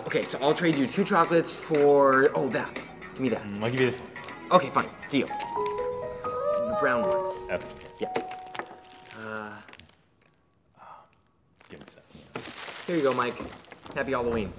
Okay, so I'll trade you two chocolates for. Oh, that. Give me that. Mm, I'll give you this one. Okay, fine. Deal. The brown one. Okay. Yeah. Uh, Give me that. here you go, Mike. Happy Halloween.